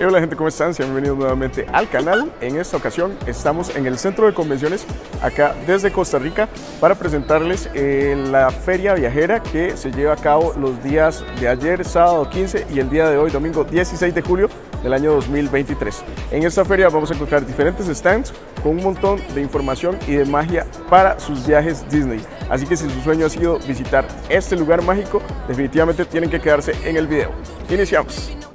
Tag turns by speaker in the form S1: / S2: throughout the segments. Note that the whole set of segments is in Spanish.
S1: hola gente, ¿cómo están? Sean bienvenidos nuevamente al canal. En esta ocasión estamos en el centro de convenciones acá desde Costa Rica para presentarles eh, la feria viajera que se lleva a cabo los días de ayer, sábado 15 y el día de hoy, domingo 16 de julio del año 2023. En esta feria vamos a encontrar diferentes stands con un montón de información y de magia para sus viajes Disney. Así que si su sueño ha sido visitar este lugar mágico, definitivamente tienen que quedarse en el video. Iniciamos.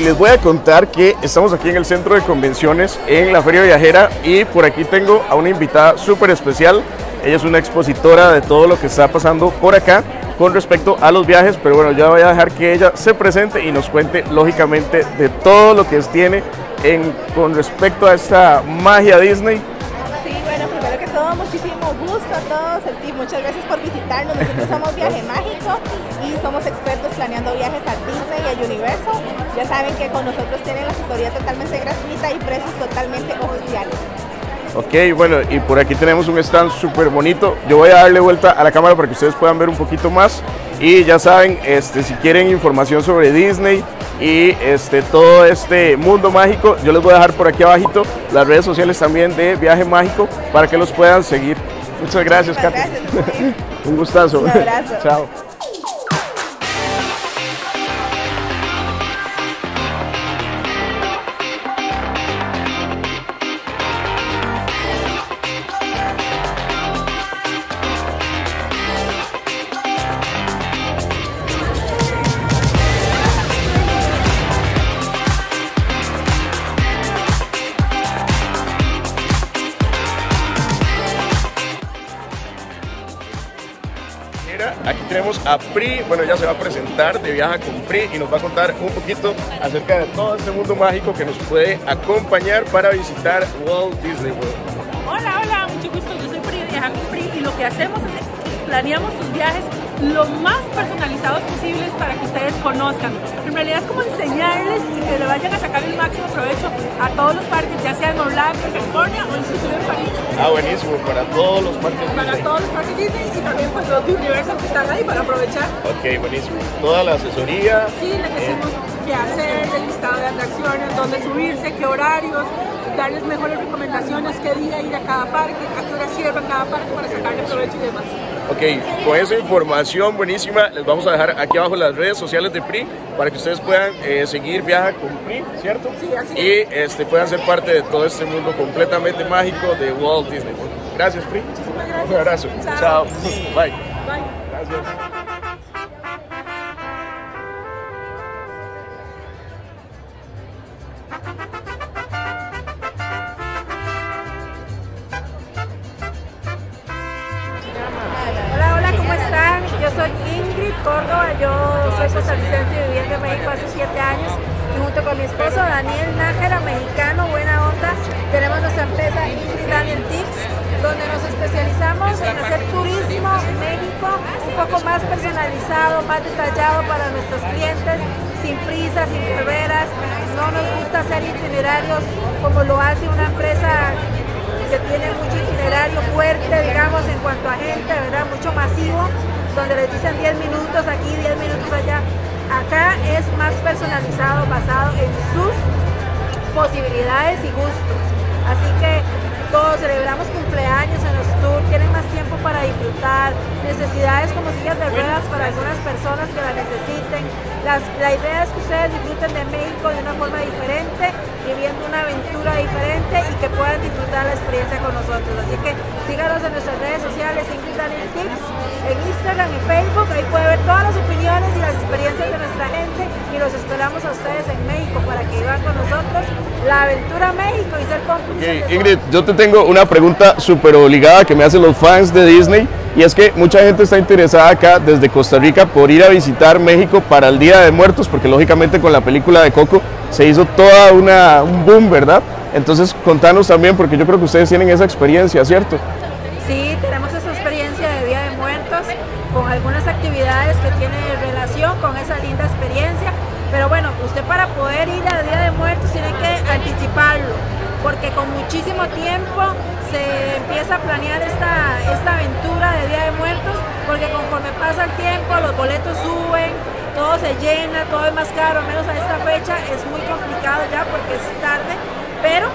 S1: Y les voy a contar que estamos aquí en el centro de convenciones, en la Feria Viajera, y por aquí tengo a una invitada súper especial. Ella es una expositora de todo lo que está pasando por acá con respecto a los viajes, pero bueno, ya voy a dejar que ella se presente y nos cuente lógicamente de todo lo que tiene en, con respecto a esta magia Disney
S2: muchísimo gusto a todos y muchas gracias por visitarnos. Nosotros somos Viaje Mágico y somos expertos planeando viajes a Disney y a Universo. Ya saben que con nosotros tienen la asesoría totalmente gratuita y precios totalmente oficiales.
S1: Ok, bueno, y por aquí tenemos un stand súper bonito. Yo voy a darle vuelta a la cámara para que ustedes puedan ver un poquito más. Y ya saben, este, si quieren información sobre Disney y este, todo este mundo mágico, yo les voy a dejar por aquí abajito las redes sociales también de Viaje Mágico para que los puedan seguir. Muchas gracias, Katy. un gustazo.
S2: Un abrazo.
S1: Chao. Aquí tenemos a Pri, bueno, ella se va a presentar de Viaja con Pri y nos va a contar un poquito acerca de todo este mundo mágico que nos puede acompañar para visitar Walt Disney World.
S3: Hola, hola, mucho gusto, yo soy Pri de Viaja con Pri y lo que hacemos es planeamos sus viajes lo más personalizados para que ustedes conozcan. En realidad es como enseñarles y que le vayan a sacar el máximo provecho a todos los parques, ya sea en Orlando, en California o inclusive en París.
S1: Ah, buenísimo, para todos los parques
S3: Para todos los parques Disney y también pues los de Universal que están ahí para aprovechar.
S1: Ok, buenísimo. Toda la asesoría.
S3: Sí, les decimos qué hacer, el listado de atracciones, dónde subirse, qué horarios, darles mejores recomendaciones, qué día ir a cada parque, a qué hora cierra cada parque para sacarle provecho y demás.
S1: Ok, con esa información buenísima les vamos a dejar aquí abajo las redes sociales de PRI para que ustedes puedan eh, seguir Viaja con PRI, ¿cierto?
S3: Sí, así
S1: Y este, puedan ser parte de todo este mundo completamente mágico de Walt Disney World. Gracias, PRI.
S3: Muchísimas gracias.
S1: Un abrazo.
S3: Chao.
S1: Bye.
S3: Bye.
S1: Gracias.
S4: Córdoba, yo soy costarricense y viviendo en México hace 7 años y junto con mi esposo Daniel Nájera, mexicano, buena onda, tenemos nuestra empresa Ingrid Daniel Tips, donde nos especializamos en hacer turismo en México un poco más personalizado, más detallado para nuestros clientes, sin prisa, sin carreras, no nos gusta hacer itinerarios como lo hace una empresa que tiene mucho itinerario fuerte, digamos, en cuanto a gente, ¿verdad? Mucho masivo, donde les dicen 10 minutos aquí, 10 minutos allá. Acá es más personalizado, basado en sus posibilidades y gustos. Así que todos celebramos cumpleaños en los tours, tienen más tiempo para disfrutar, necesidades como sillas de ruedas para algunas personas que la necesiten. Las, la idea es que ustedes disfruten de México de una forma diferente, viviendo una aventura diferente y que puedan disfrutar la experiencia con nosotros. Así que síganos en nuestras redes sociales, Ingrid Tips, en Instagram y Facebook, ahí puede ver todas las opiniones y las experiencias de nuestra gente y los esperamos a ustedes en México para que vivan con nosotros la aventura México y ser cómplices.
S1: Ok,
S4: de su
S1: Ingrid, yo te tengo una pregunta súper obligada que me hacen los fans de Disney y es que mucha gente está interesada acá desde Costa Rica por ir a visitar México para el Día de Muertos, porque lógicamente con la película de Coco se hizo toda una, un boom, ¿verdad? Entonces contanos también, porque yo creo que ustedes tienen esa experiencia, ¿cierto?
S4: Con algunas actividades que tienen relación con esa linda experiencia. Pero bueno, usted para poder ir al Día de Muertos tiene que anticiparlo, porque con muchísimo tiempo se empieza a planear esta, esta aventura de Día de Muertos, porque conforme pasa el tiempo los boletos suben, todo se llena, todo es más caro, menos a esta fecha es muy complicado ya porque es tarde, pero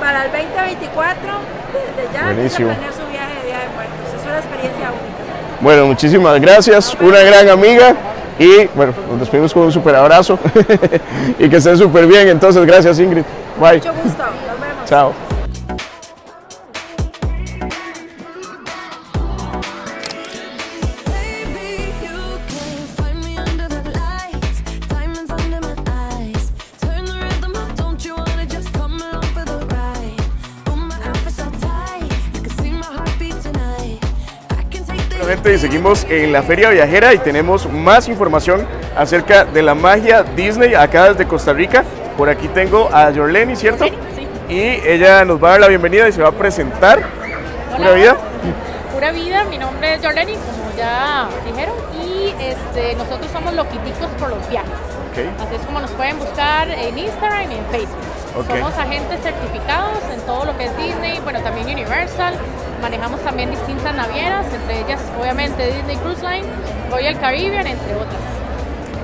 S4: para el 2024 desde ya empieza a planear su viaje de Día de Muertos, es una experiencia única.
S1: Bueno, muchísimas gracias, una gran amiga y bueno, nos despedimos con un super abrazo y que estén súper bien. Entonces, gracias Ingrid.
S4: Bye. Mucho gusto, nos vemos.
S1: Chao. Y seguimos en la Feria Viajera y tenemos más información acerca de la magia Disney acá desde Costa Rica. Por aquí tengo a Jorleni, ¿cierto?
S5: Sí, sí.
S1: Y ella nos va a dar la bienvenida y se va a presentar.
S5: Pura vida. Pura vida, mi nombre es Jorleni, como ya dijeron, y este, nosotros somos loquiticos por los viajes. Así es como nos pueden buscar en Instagram y en Facebook. Somos agentes certificados en todo lo que es Disney, bueno, también Universal. Manejamos también distintas navieras, entre ellas obviamente Disney Cruise Line, Royal Caribbean, entre otras.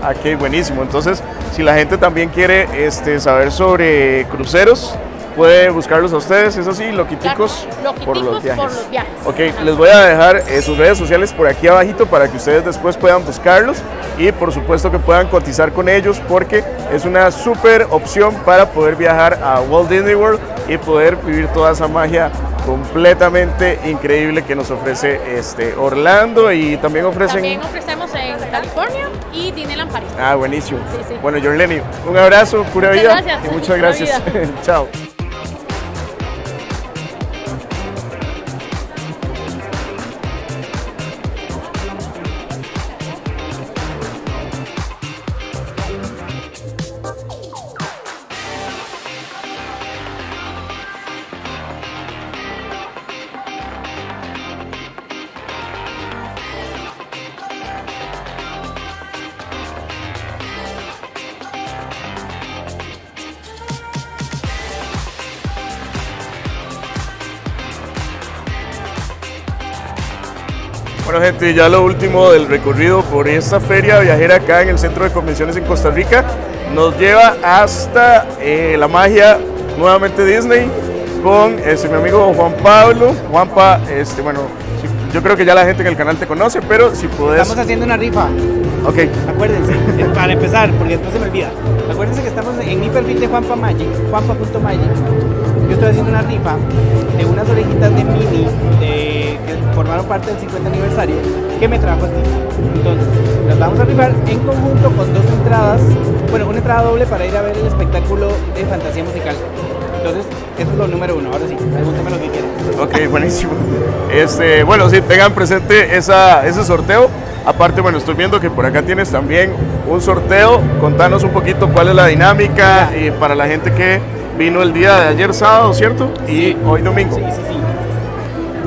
S1: Ah, qué buenísimo. Entonces, si la gente también quiere este, saber sobre cruceros, puede buscarlos a ustedes, es así, Loquiticos,
S5: por, los viajes.
S1: Ok, les voy a dejar eh, sus redes sociales por aquí abajito para que ustedes después puedan buscarlos y por supuesto que puedan cotizar con ellos porque es una súper opción para poder viajar a Walt Disney World y poder vivir toda esa magia completamente increíble que nos ofrece este Orlando y también ofrecen...
S5: También ofrecemos en California y Disneyland París.
S1: Ah, buenísimo. Bueno, Jorleni, un abrazo, pura vida. Y muchas gracias. Chao. Bueno gente, ya lo último del recorrido por esta feria viajera acá en el Centro de Convenciones en Costa Rica nos lleva hasta eh, la magia nuevamente Disney con este, mi amigo Juan Pablo. Juanpa, este, bueno, yo creo que ya la gente en el canal te conoce, pero si puedes...
S6: Estamos haciendo una rifa.
S1: Ok.
S6: Acuérdense, eh, para empezar, porque después se me olvida. Acuérdense que estamos en mi perfil de Juanpa Magic, juanpa.magic. Yo estoy haciendo una rifa de unas orejitas de mini de, formaron parte del 50 aniversario que me trajo Steve. Entonces, las vamos a rifar en conjunto con dos entradas, bueno, una entrada doble para ir a ver el espectáculo de fantasía musical. Entonces, eso es lo número uno. Ahora sí, pregúntame lo que quieran.
S1: Ok, buenísimo. Este, bueno, sí, tengan presente esa, ese sorteo. Aparte, bueno, estoy viendo que por acá tienes también un sorteo. Contanos un poquito cuál es la dinámica y para la gente que vino el día de ayer sábado, ¿cierto? Y hoy domingo.
S6: Sí, sí, sí.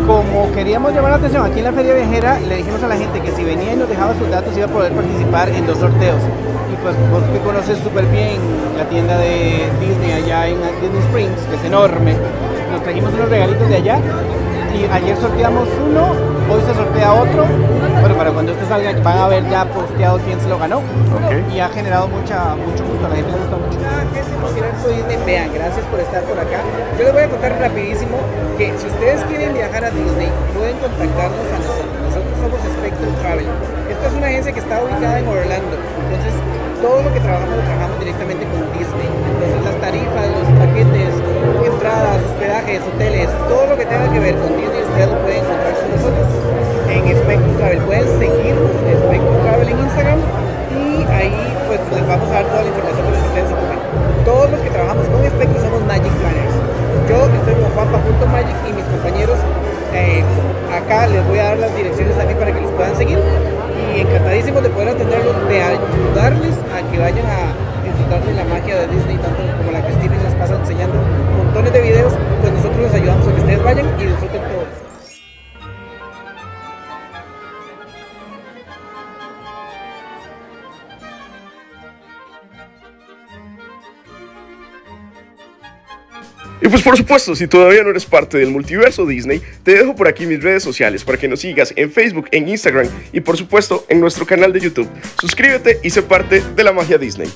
S6: Como queríamos llamar la atención aquí en la Feria Viajera, le dijimos a la gente que si venía y nos dejaba sus datos iba a poder participar en dos sorteos. Y pues vos que conoces súper bien la tienda de Disney allá en Disney Springs, que es enorme, nos trajimos unos regalitos de allá y ayer sorteamos uno, hoy se sortea otro. Bueno, para cuando esto salga van a ver ya posteado quién se lo ganó. Y ha generado mucha, mucho gusto, a la gente le gusta mucho. Disney, vean, gracias por estar por acá. Yo les voy a contar rapidísimo que si ustedes quieren viajar a Disney, pueden contactarnos a nosotros. Nosotros somos Spectrum Travel. Esta es una agencia que está ubicada en Orlando. Entonces, todo lo que trabajamos lo trabajamos directamente con Disney. Entonces, las tarifas, los paquetes, entradas, hospedajes, hoteles, todo lo que tenga que ver con Disney, ustedes lo pueden encontrar con nosotros en Spectrum Travel. Pueden seguirnos en Spectrum Travel en Instagram y ahí pues les vamos a dar toda la información que ustedes ocupen. Todos los que trabajamos con Spectrum somos Magic Planners. Yo estoy con Juanpa.magic y mis compañeros eh, acá les voy a dar las direcciones y encantadísimos de poder atenderlos, de ayudarles
S1: Y pues por supuesto, si todavía no eres parte del multiverso Disney, te dejo por aquí mis redes sociales para que nos sigas en Facebook, en Instagram y por supuesto en nuestro canal de YouTube. Suscríbete y sé parte de la magia Disney.